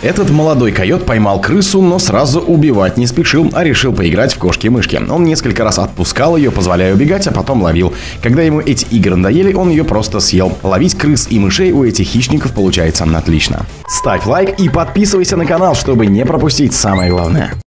Этот молодой койот поймал крысу, но сразу убивать не спешил, а решил поиграть в кошки-мышки. Он несколько раз отпускал ее, позволяя убегать, а потом ловил. Когда ему эти игры надоели, он ее просто съел. Ловить крыс и мышей у этих хищников получается отлично. Ставь лайк и подписывайся на канал, чтобы не пропустить самое главное.